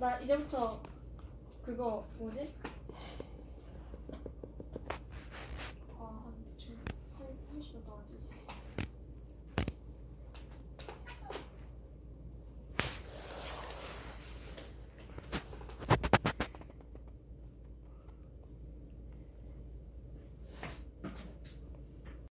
나 이제부터 그거 뭐지?